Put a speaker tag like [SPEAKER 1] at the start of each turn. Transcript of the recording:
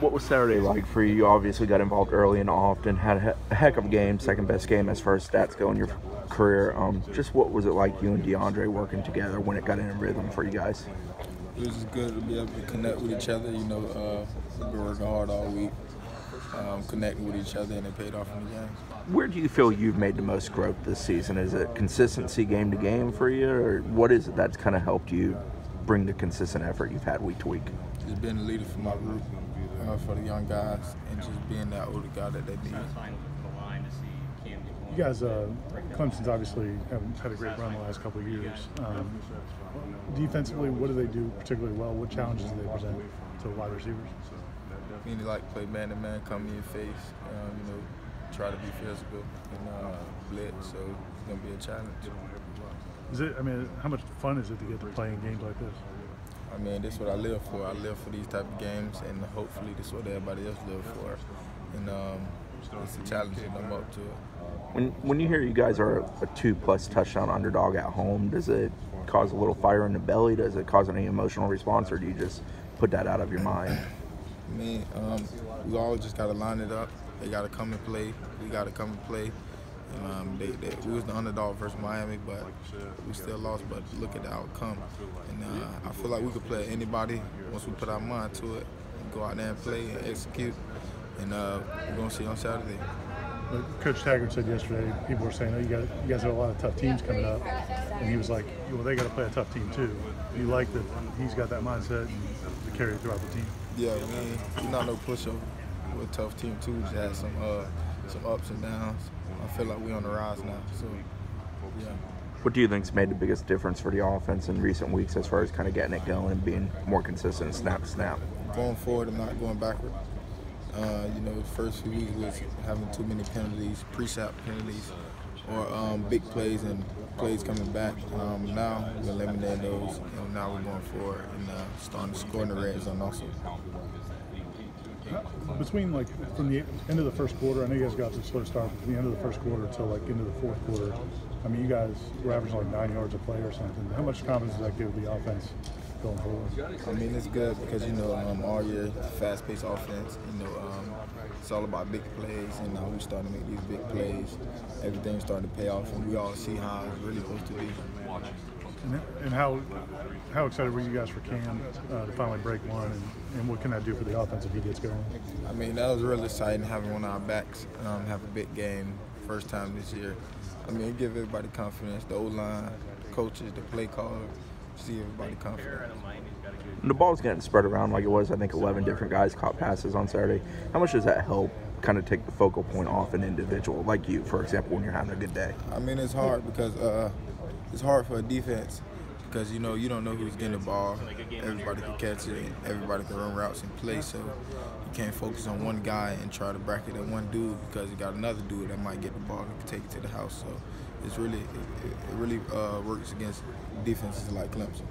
[SPEAKER 1] What was Saturday like for you? You obviously got involved early and often, had a heck of a game, second best game as far as stats go in your career. Um, just what was it like you and Deondre working together when it got in rhythm for you guys?
[SPEAKER 2] It was just good to be able to connect with each other. You know, uh, we've been working hard all week, um, connecting with each other, and it paid off in the game.
[SPEAKER 1] Where do you feel you've made the most growth this season? Is it consistency game to game for you, or what is it that's kind of helped you bring the consistent effort you've had week to week?
[SPEAKER 2] Just being a leader for my group, uh, for the young guys, and just being that older guy that they need.
[SPEAKER 3] You guys, uh, Clemson's obviously haven't had a great run the last couple of years. Um, defensively, what do they do particularly well? What challenges do they present to the wide receivers?
[SPEAKER 2] I mean, they like play man to man, come in your face, um, you know, try to be physical and uh, blitz. So it's gonna be a challenge.
[SPEAKER 3] Is it? I mean, how much fun is it to get to play in games like this?
[SPEAKER 2] I mean, this is what I live for. I live for these type of games, and hopefully, this is what everybody else live for. And um, it's a challenge, and I'm up to it.
[SPEAKER 1] When when you hear you guys are a two plus touchdown underdog at home, does it cause a little fire in the belly? Does it cause any emotional response, or do you just put that out of your mind?
[SPEAKER 2] I mean, um, we all just got to line it up. They got to come and play. We got to come and play. Um, they, they, we was the underdog versus Miami, but we still lost. But look at the outcome. And uh, I feel like we could play anybody once we put our mind to it and go out there and play and execute. And uh, we're gonna see on Saturday.
[SPEAKER 3] Coach Taggart said yesterday, people were saying, "Oh, you got you guys have a lot of tough teams coming up," and he was like, "Well, they got to play a tough team too." You like that he's got that mindset to carry it throughout the team.
[SPEAKER 2] Yeah, I mean, we're not no pushover. We're a tough team too. Just had some uh, some ups and downs. I feel like we're on the rise now. So, yeah.
[SPEAKER 1] What do you think's made the biggest difference for the offense in recent weeks as far as kind of getting it going and being more consistent snap to snap?
[SPEAKER 2] Going forward and not going backward. Uh, you know, the first few weeks was having too many penalties, pre-snap penalties, or um, big plays and plays coming back. Um, now we're eliminating those, and now we're going forward and uh, starting to score in the red zone also.
[SPEAKER 3] Between like from the end of the first quarter, I know you guys got to slow start, from the end of the first quarter till like into the fourth quarter, I mean, you guys were averaging like nine yards a play or something. How much confidence does that give the offense going forward?
[SPEAKER 2] I mean, it's good because you know um, all year fast-paced offense. You know, um, it's all about big plays, and now we're starting to make these big plays. Everything's starting to pay off, and we all see how it's really supposed to be.
[SPEAKER 3] And, and how how excited were you guys for Cam uh, to finally break one, and, and what can that do for the offense if he gets going?
[SPEAKER 2] I mean, that was really exciting having one of our backs, um, have a big game, first time this year. I mean, it give everybody confidence, the O-line, the coaches, the play caller, see everybody confident.
[SPEAKER 1] The ball's getting spread around like it was. I think 11 different guys caught passes on Saturday. How much does that help kind of take the focal point off an individual like you, for example, when you're having a good day?
[SPEAKER 2] I mean, it's hard because uh, it's hard for a defense because you know you don't know who's getting the ball. Everybody can catch it. Everybody can run routes and play. So you can't focus on one guy and try to bracket that one dude because you got another dude that might get the ball and take it to the house. So it's really it, it really uh, works against defenses like Clemson.